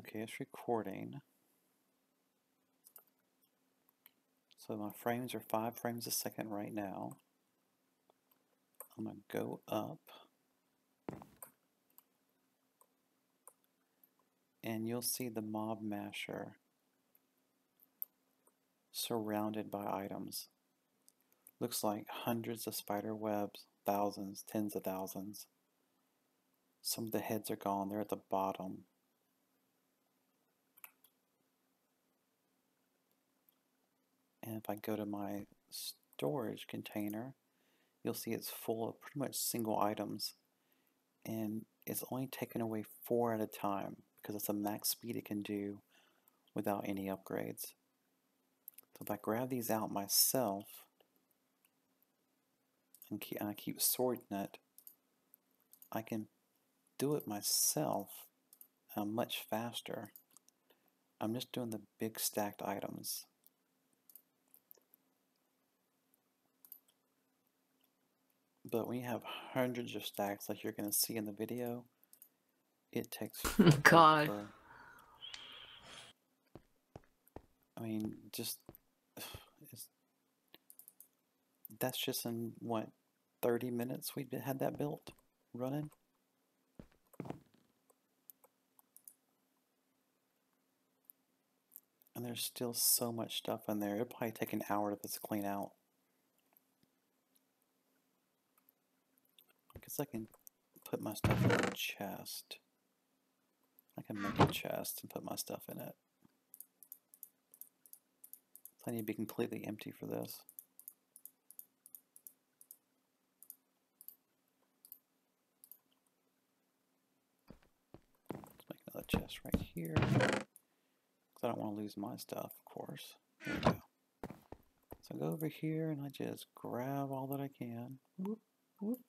Okay, it's recording. So my frames are five frames a second right now. I'm going to go up. And you'll see the mob masher surrounded by items. Looks like hundreds of spider webs, thousands, tens of thousands. Some of the heads are gone, they're at the bottom. And if I go to my storage container, you'll see it's full of pretty much single items. And it's only taking away four at a time because it's the max speed it can do without any upgrades. So if I grab these out myself and, keep, and I keep sorting it, I can do it myself uh, much faster. I'm just doing the big stacked items. But when you have hundreds of stacks like you're going to see in the video, it takes God. Oh, forever. I mean, just that's just in what 30 minutes we had that built running. And there's still so much stuff in there. It'll probably take an hour to just clean out. Guess I can put my stuff in a chest. I can make a chest and put my stuff in it. So I need to be completely empty for this. Let's make another chest right here. Because I don't want to lose my stuff, of course. There we go. So I go over here and I just grab all that I can. Whoop, whoop.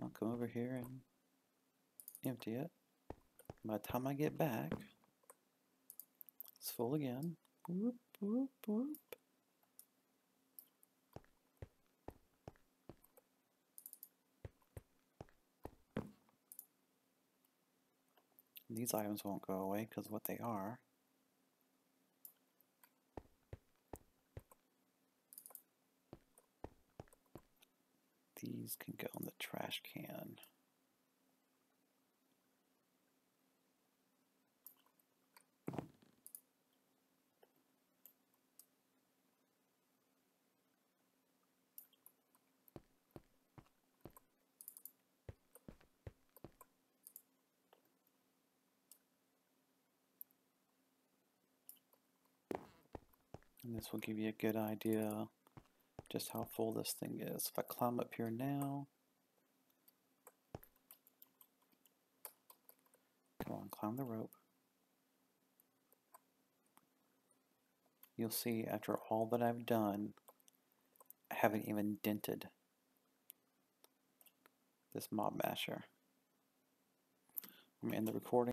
I'll come over here and empty it. By the time I get back, it's full again. Whoop, whoop, whoop. These items won't go away because what they are. These can go in the trash can. And this will give you a good idea just how full this thing is. If I climb up here now, come on, climb the rope. You'll see after all that I've done, I haven't even dented this mob masher. I'm in the recording.